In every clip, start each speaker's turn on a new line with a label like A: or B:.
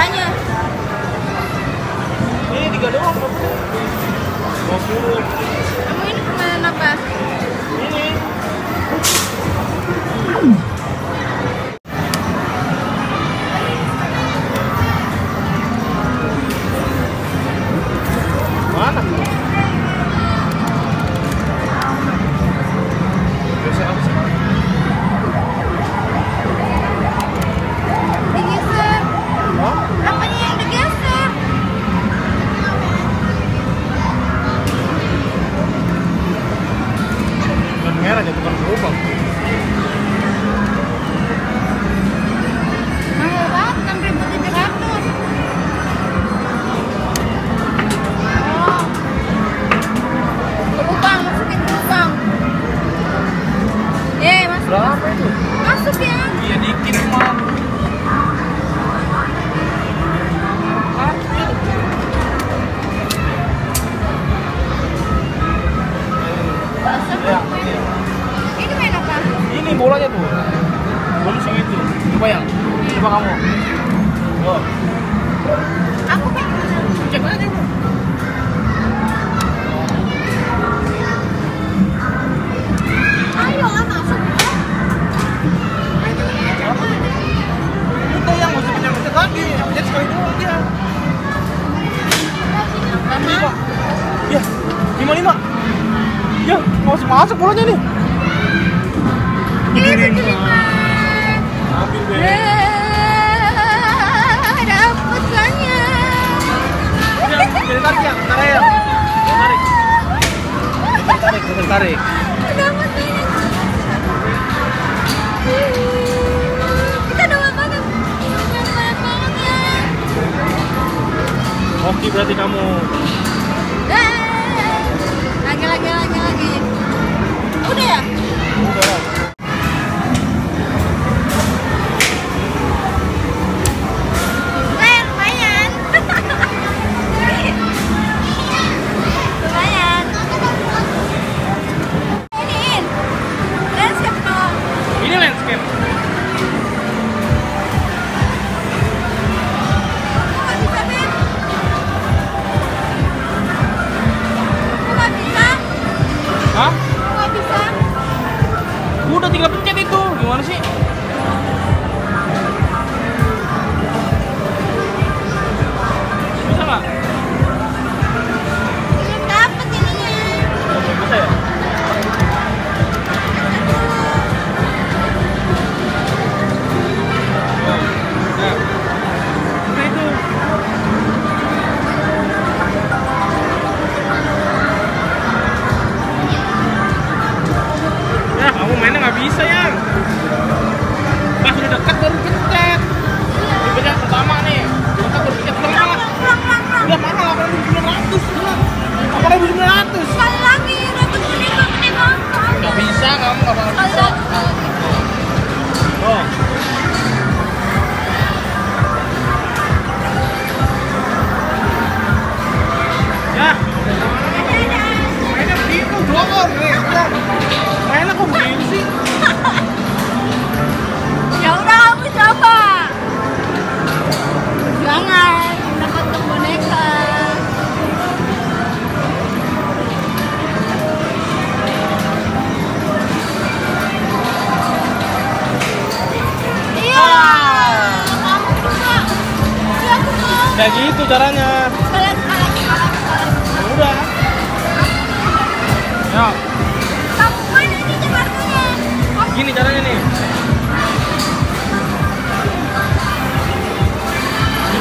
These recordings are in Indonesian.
A: katanya
B: ini tiga doang kamu
A: kamu ini permainan apa
B: ini. bolanya tuh. Belum segitu coba yang? coba kamu? Oh.
A: aku pengen
B: cek aja
A: ayo ah, masuk
B: ya. Iya. lima. Ya lima ya masuk bolanya nih digiring. Tarik. Tarik, tarik, tarik. Berarti kamu.
A: Lagi, lagi, lagi, lagi. Udah ya?
B: Udah.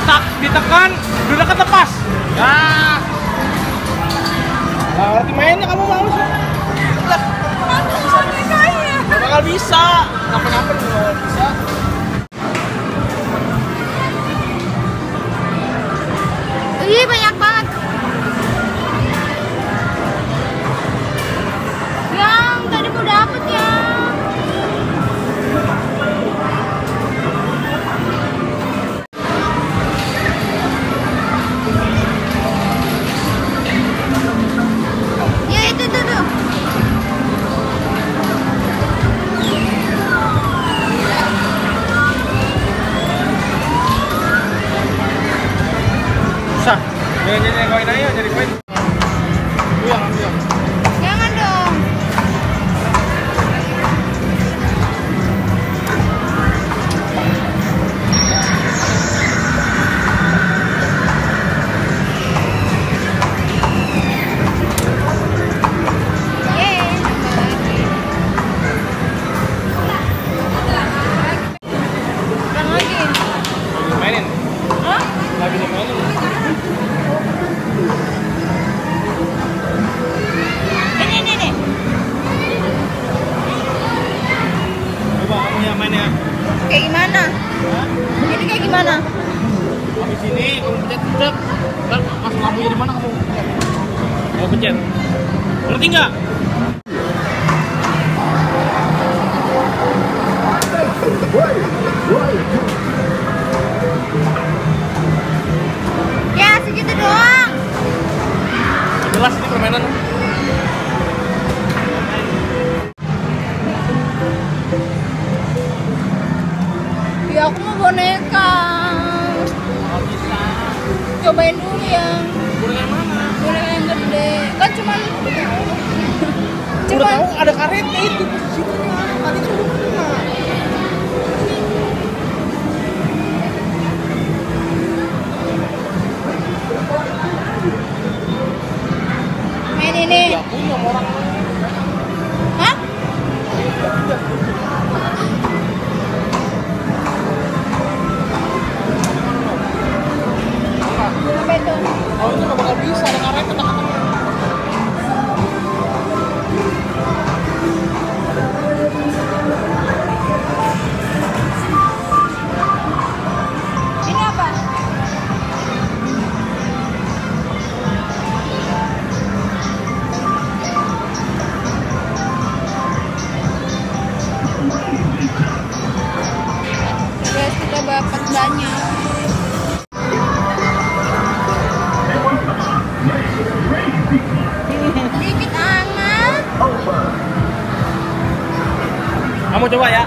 B: tak ditekan dudaknya lepas nah nggak ngerti mainnya kamu mau sih lah nggak bisa kapan-kapan nggak bisa.
A: Ih, banyak banget.
B: Kamu coba ya.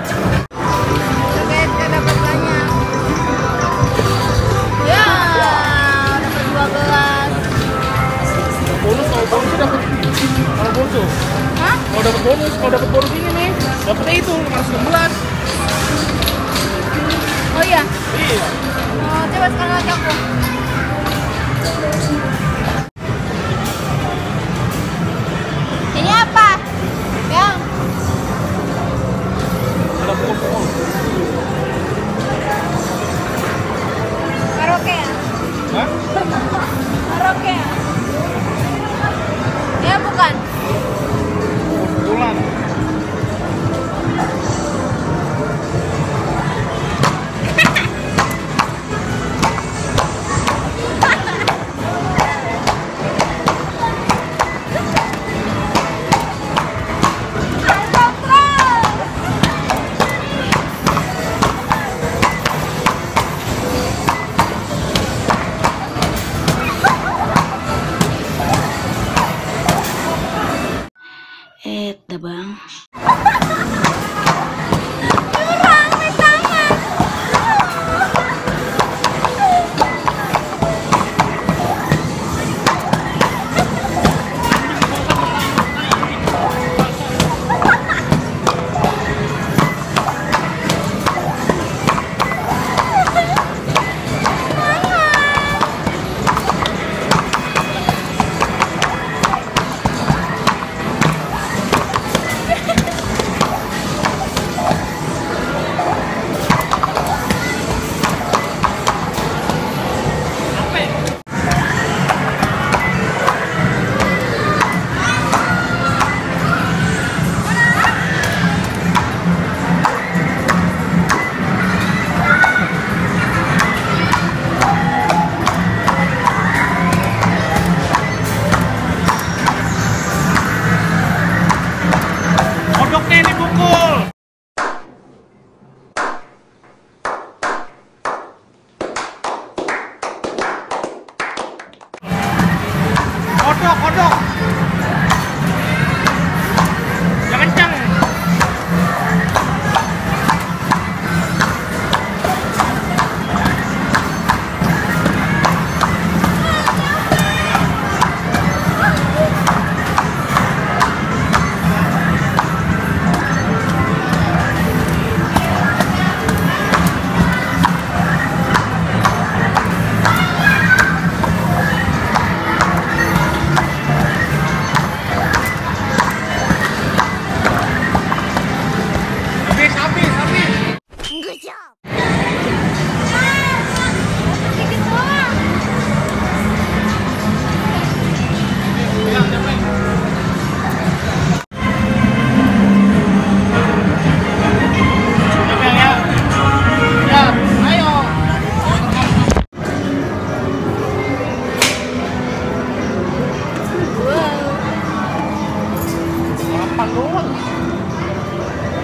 B: Patungan.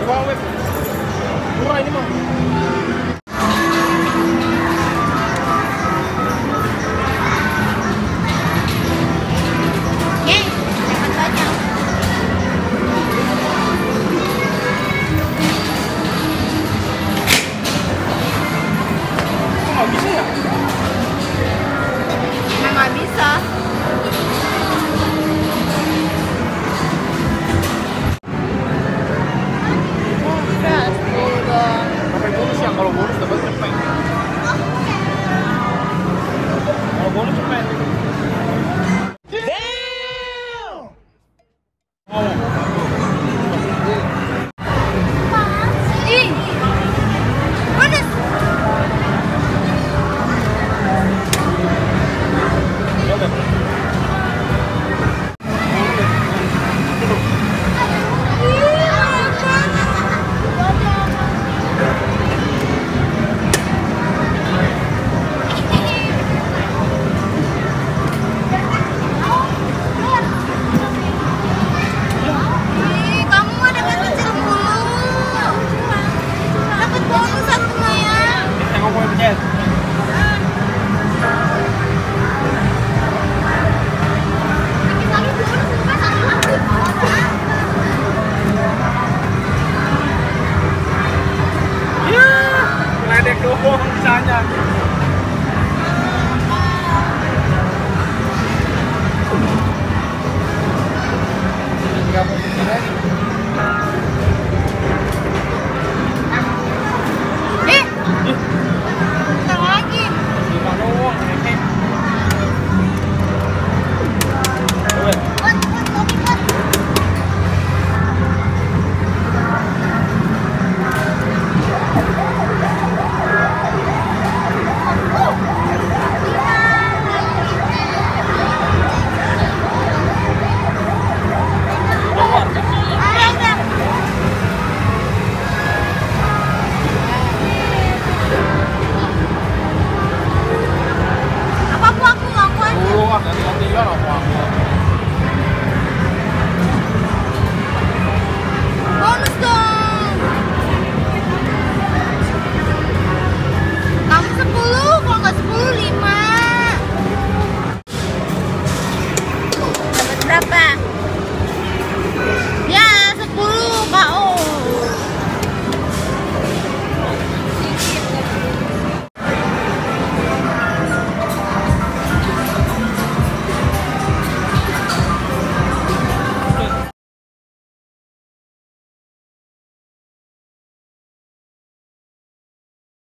B: Dua web. Murah ini mah.